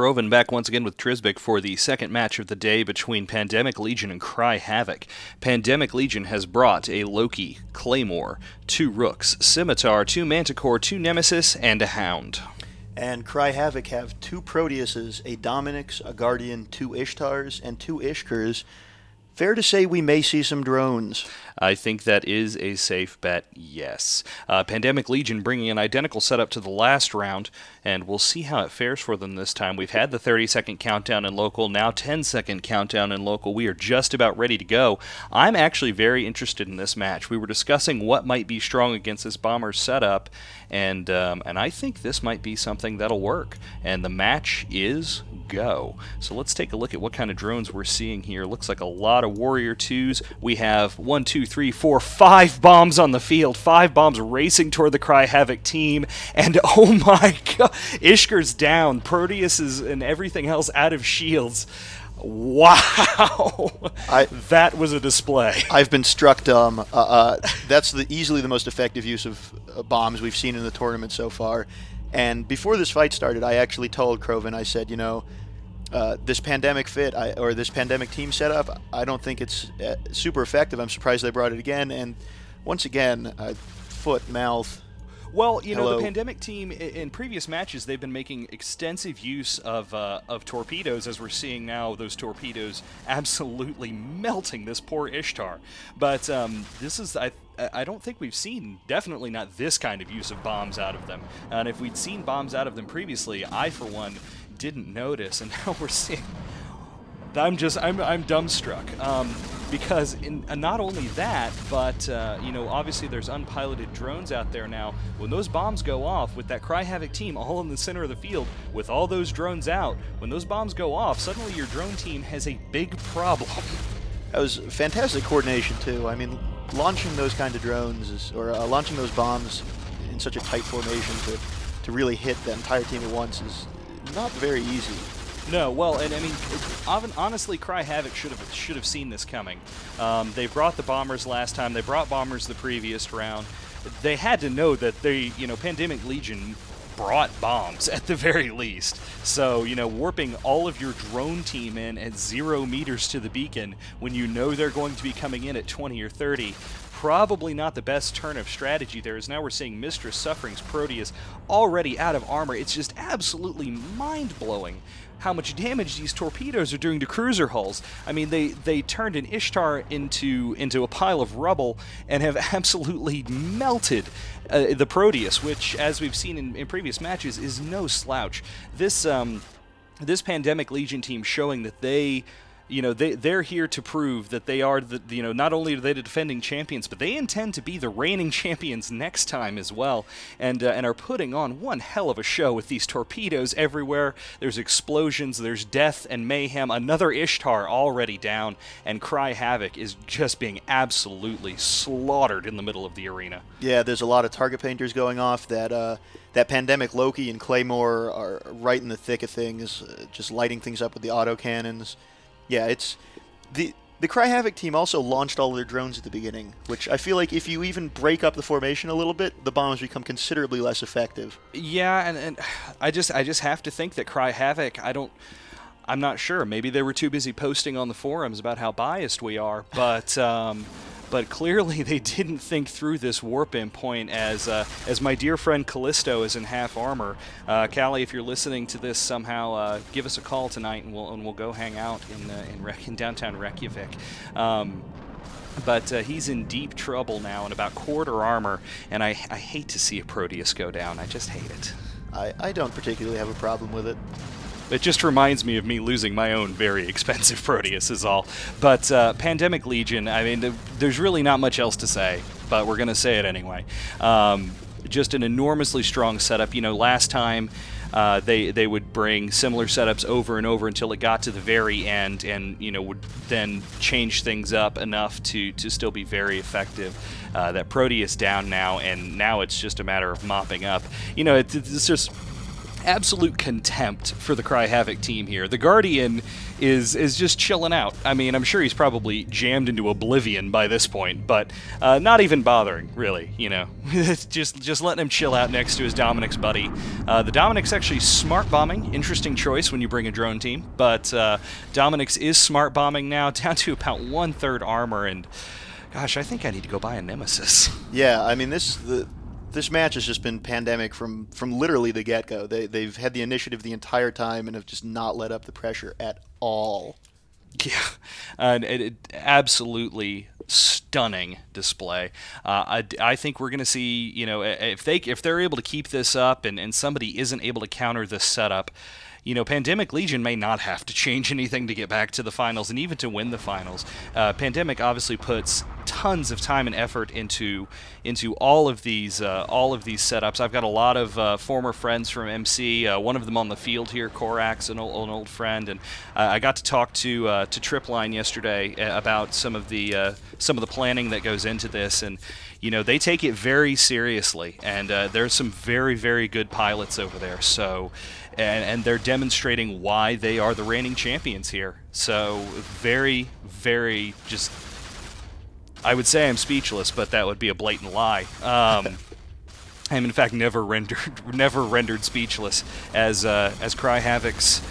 Krovan back once again with Trisbic for the second match of the day between Pandemic Legion and Cry Havoc. Pandemic Legion has brought a Loki, Claymore, two Rooks, Scimitar, two Manticore, two Nemesis, and a Hound. And Cry Havoc have two Proteuses, a Dominix, a Guardian, two Ishtars, and two Ishkurs. Fair to say we may see some drones. I think that is a safe bet, yes. Uh, Pandemic Legion bringing an identical setup to the last round, and we'll see how it fares for them this time. We've had the 30 second countdown in local, now 10 second countdown in local. We are just about ready to go. I'm actually very interested in this match. We were discussing what might be strong against this Bombers setup, and, um, and I think this might be something that'll work. And the match is go. So let's take a look at what kind of drones we're seeing here. Looks like a lot of Warrior 2s. We have one, two, three, four, five bombs on the field. Five bombs racing toward the Cry Havoc team. And oh my god, Ishkur's down. Proteus is and everything else out of shields. Wow, I, that was a display. I've been struck dumb. Uh, uh, that's the easily the most effective use of uh, bombs we've seen in the tournament so far. And before this fight started, I actually told Krovan, I said, you know, uh, this pandemic fit I, or this pandemic team setup, I don't think it's uh, super effective. I'm surprised they brought it again. And once again, uh, foot, mouth. Well, you Hello. know, the pandemic team in previous matches they've been making extensive use of uh, of torpedoes, as we're seeing now. Those torpedoes absolutely melting this poor Ishtar. But um, this is, I, I don't think we've seen, definitely not this kind of use of bombs out of them. And if we'd seen bombs out of them previously, I, for one, didn't notice, and now we're seeing. I'm just I'm I'm dumbstruck um, because in, uh, not only that, but uh, you know obviously there's unpiloted drones out there now. When those bombs go off with that Cry Havoc team all in the center of the field with all those drones out, when those bombs go off, suddenly your drone team has a big problem. That was fantastic coordination too. I mean, launching those kind of drones is, or uh, launching those bombs in such a tight formation to to really hit the entire team at once is not very easy. No, well, and I mean, honestly, Cry Havoc should have should have seen this coming. Um, they brought the bombers last time. They brought bombers the previous round. They had to know that they, you know, Pandemic Legion brought bombs at the very least. So, you know, warping all of your drone team in at zero meters to the beacon when you know they're going to be coming in at 20 or 30 probably not the best turn of strategy there, as now we're seeing Mistress Suffering's Proteus already out of armor. It's just absolutely mind-blowing how much damage these torpedoes are doing to cruiser hulls. I mean, they, they turned an Ishtar into into a pile of rubble and have absolutely melted uh, the Proteus, which, as we've seen in, in previous matches, is no slouch. This um, this Pandemic Legion team showing that they you know they they're here to prove that they are the you know not only are they the defending champions but they intend to be the reigning champions next time as well. And uh, and are putting on one hell of a show with these torpedoes everywhere. There's explosions there's death and mayhem. Another Ishtar already down and Cry Havoc is just being absolutely slaughtered in the middle of the arena. Yeah there's a lot of target painters going off that uh that pandemic Loki and Claymore are right in the thick of things, uh, just lighting things up with the auto cannons yeah, it's the the Cry Havoc team also launched all their drones at the beginning, which I feel like if you even break up the formation a little bit, the bombs become considerably less effective. Yeah, and, and I just I just have to think that Cry Havoc, I don't I'm not sure. Maybe they were too busy posting on the forums about how biased we are, but um, but clearly they didn't think through this warp in point as uh, as my dear friend Callisto is in half armor. Uh, Callie, if you're listening to this somehow, uh, give us a call tonight and we'll and we'll go hang out in uh, in, in, downtown Reykjavik. Um, but uh, he's in deep trouble now in about quarter armor, and I, I hate to see a Proteus go down. I just hate it. I, I don't particularly have a problem with it. It just reminds me of me losing my own very expensive Proteus is all. But uh, Pandemic Legion, I mean, there's really not much else to say, but we're going to say it anyway. Um, just an enormously strong setup. You know, last time uh, they they would bring similar setups over and over until it got to the very end, and you know would then change things up enough to to still be very effective. Uh, that Proteus down now, and now it's just a matter of mopping up. You know, it, it's just absolute contempt for the Cry Havoc team here. The Guardian is is just chilling out. I mean, I'm sure he's probably jammed into oblivion by this point, but uh, not even bothering, really. You know, just just letting him chill out next to his Dominix buddy. Uh, the Dominix actually smart bombing. Interesting choice when you bring a drone team, but uh, Dominix is smart bombing now, down to about one third armor and. Gosh, I think I need to go buy a Nemesis. Yeah, I mean this the this match has just been pandemic from from literally the get go. They they've had the initiative the entire time and have just not let up the pressure at all. Yeah, and it, it absolutely stunning display. Uh, I, I think we're going to see, you know, if they if they're able to keep this up and, and somebody isn't able to counter this setup, you know, Pandemic Legion may not have to change anything to get back to the finals and even to win the finals. Uh, Pandemic obviously puts tons of time and effort into into all of these uh, all of these setups. I've got a lot of uh, former friends from MC. Uh, one of them on the field here, Korax, an old, an old friend, and uh, I got to talk to uh, to Tripline yesterday about some of the some of the planning that goes into this and you know they take it very seriously and uh, there's some very very good pilots over there so and, and they're demonstrating why they are the reigning champions here. So very, very just. I would say I'm speechless, but that would be a blatant lie. Um, I'm in fact never rendered never rendered speechless as uh, as Cry Havoc's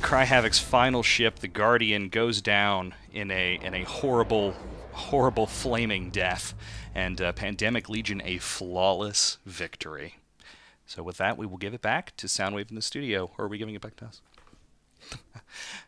Cry Havoc's final ship, the Guardian, goes down in a in a horrible horrible flaming death, and uh, Pandemic Legion a flawless victory. So with that, we will give it back to Soundwave in the studio. Or are we giving it back to us?